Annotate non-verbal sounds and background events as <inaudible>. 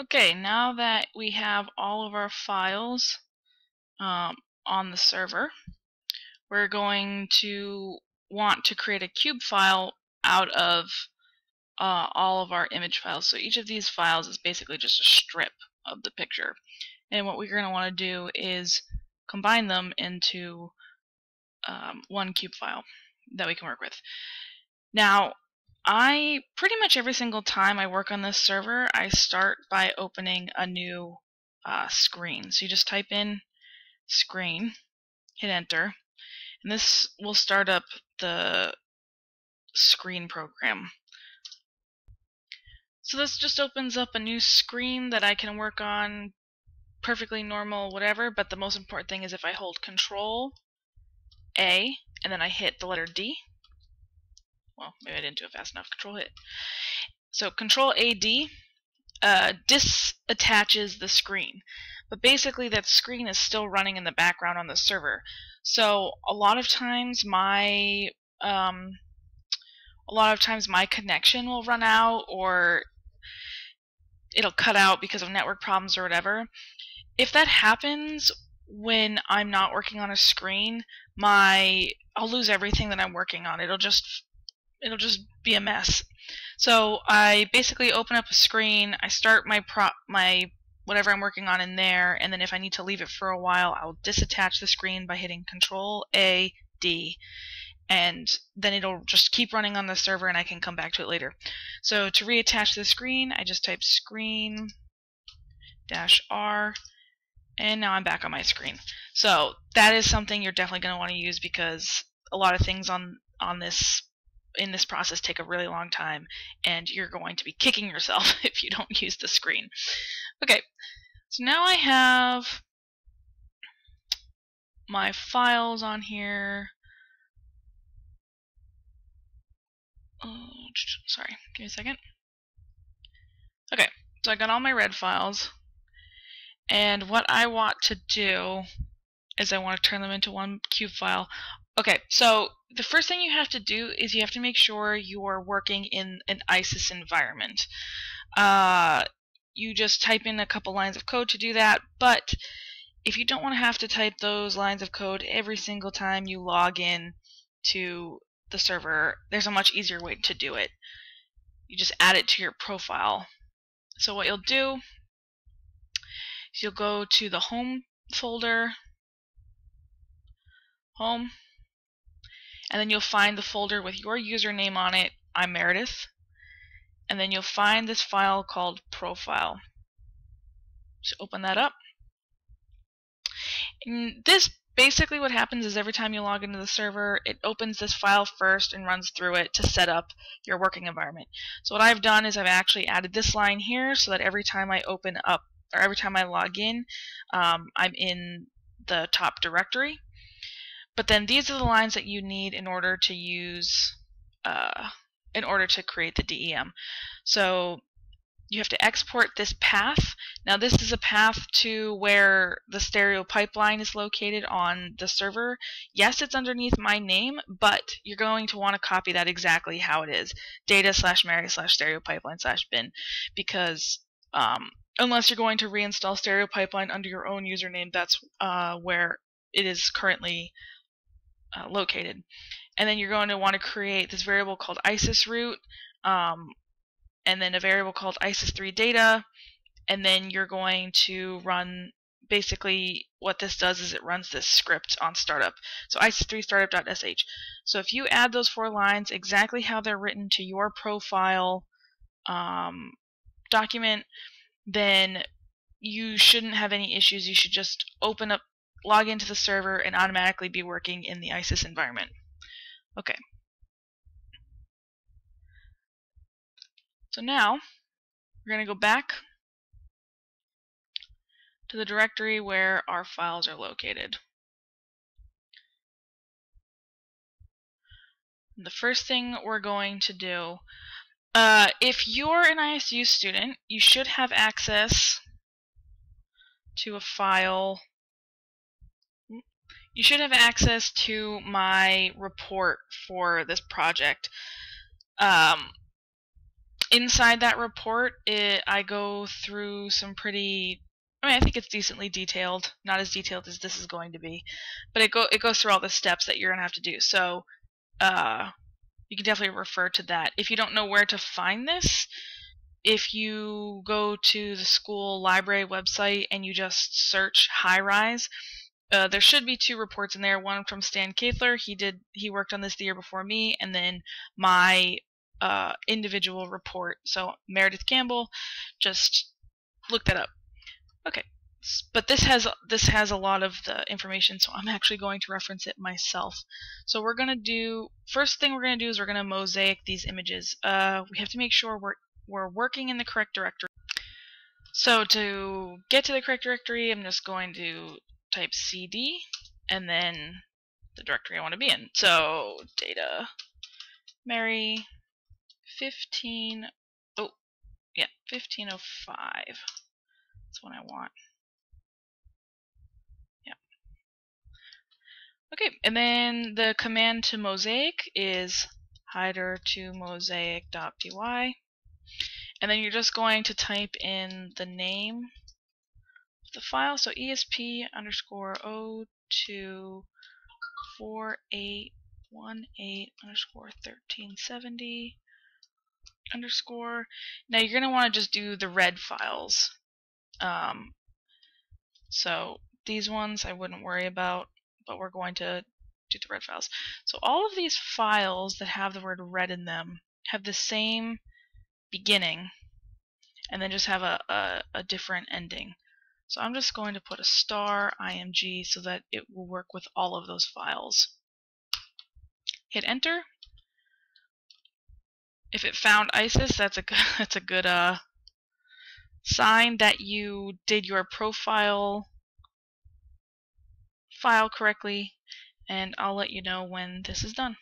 Okay, now that we have all of our files um, on the server, we're going to want to create a cube file out of uh, all of our image files. So each of these files is basically just a strip of the picture. And what we're going to want to do is combine them into um, one cube file that we can work with. Now, I pretty much every single time I work on this server, I start by opening a new uh, screen. So you just type in screen, hit enter, and this will start up the screen program. So this just opens up a new screen that I can work on perfectly normal whatever, but the most important thing is if I hold control A and then I hit the letter D. Well, maybe I didn't do it fast enough. Control hit. So control AD uh, disattaches the screen. But basically that screen is still running in the background on the server. So a lot of times my um, a lot of times my connection will run out or it'll cut out because of network problems or whatever. If that happens when I'm not working on a screen, my I'll lose everything that I'm working on. It'll just it'll just be a mess. So I basically open up a screen, I start my prop my whatever I'm working on in there, and then if I need to leave it for a while, I'll disattach the screen by hitting Control A D and then it'll just keep running on the server and I can come back to it later. So to reattach the screen, I just type screen dash R and now I'm back on my screen. So that is something you're definitely going to want to use because a lot of things on on this in this process take a really long time and you're going to be kicking yourself <laughs> if you don't use the screen. Okay, so now I have my files on here. Oh, sorry, give me a second. Okay, so I got all my red files. And what I want to do is I want to turn them into one cube file. Okay, so the first thing you have to do is you have to make sure you are working in an ISIS environment. Uh, you just type in a couple lines of code to do that, but if you don't want to have to type those lines of code every single time you log in to the server, there's a much easier way to do it. You just add it to your profile. So what you'll do is you'll go to the home folder, home, and then you'll find the folder with your username on it. I'm Meredith. And then you'll find this file called profile. So open that up. And this basically what happens is every time you log into the server, it opens this file first and runs through it to set up your working environment. So what I've done is I've actually added this line here so that every time I open up or every time I log in, um, I'm in the top directory. But then these are the lines that you need in order to use, uh, in order to create the DEM. So you have to export this path. Now this is a path to where the stereo pipeline is located on the server. Yes, it's underneath my name, but you're going to want to copy that exactly how it is. Data slash Mary slash stereo pipeline slash bin because um, unless you're going to reinstall stereo pipeline under your own username, that's uh, where it is currently uh, located. And then you're going to want to create this variable called ISIS root. Um, and then a variable called ISIS3 data, and then you're going to run basically what this does is it runs this script on startup. So ISIS3 startup.sh. So if you add those four lines exactly how they're written to your profile um, document, then you shouldn't have any issues. You should just open up, log into the server, and automatically be working in the ISIS environment. Okay. So now we're going to go back to the directory where our files are located. The first thing we're going to do, uh, if you're an ISU student, you should have access to a file. You should have access to my report for this project. Um, inside that report, it, I go through some pretty. I mean, I think it's decently detailed. Not as detailed as this is going to be, but it go it goes through all the steps that you're gonna have to do. So, uh, you can definitely refer to that. If you don't know where to find this, if you go to the school library website and you just search HiRISE, uh, there should be two reports in there. One from Stan Kathler. He did he worked on this the year before me, and then my uh, individual report. So Meredith Campbell, just look that up. Okay, but this has this has a lot of the information, so I'm actually going to reference it myself. So we're gonna do first thing we're gonna do is we're gonna mosaic these images. Uh, we have to make sure we're we're working in the correct directory. So to get to the correct directory, I'm just going to type cd and then the directory I want to be in. So data Mary 15 oh yeah 1505 that's what I want. Yeah. Okay and then the command to mosaic is hiedr2mosaic.py and then you're just going to type in the name the file. So ESP underscore O2 4818 underscore 1370 underscore. Now you're going to want to just do the red files. Um, so these ones I wouldn't worry about, but we're going to do the red files. So all of these files that have the word red in them have the same beginning and then just have a, a, a different ending. So I'm just going to put a star img so that it will work with all of those files. Hit enter. If it found ISIS, that's a good, <laughs> that's a good uh, sign that you did your profile file correctly, and I'll let you know when this is done.